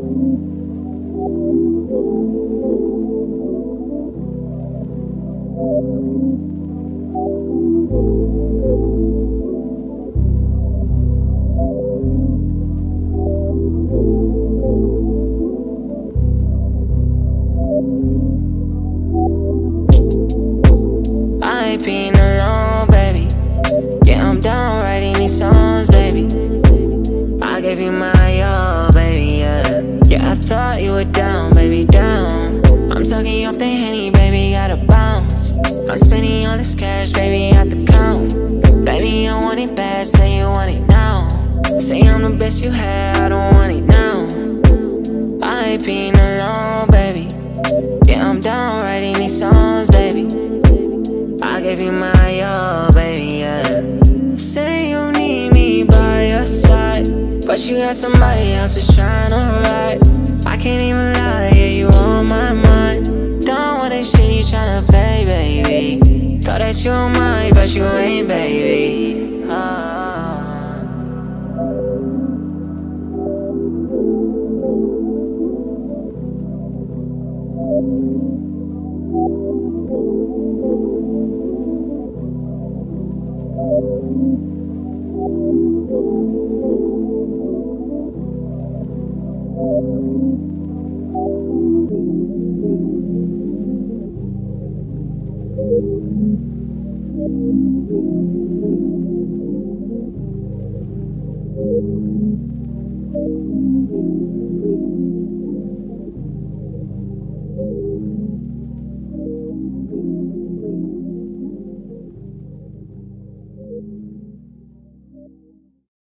Thank you. off the henny, baby, gotta bounce. I'm spending all this cash, baby, out the count. Baby, I want it bad, say you want it now. Say I'm the best you had, I don't want it now. I ain't been alone, baby. Yeah, I'm down writing these songs, baby. I gave you my all, baby, yeah. Say you need me by your side, but you got somebody else who's trying to ride. Bet you're mine, but you ain't, baby. Ah. Thank you.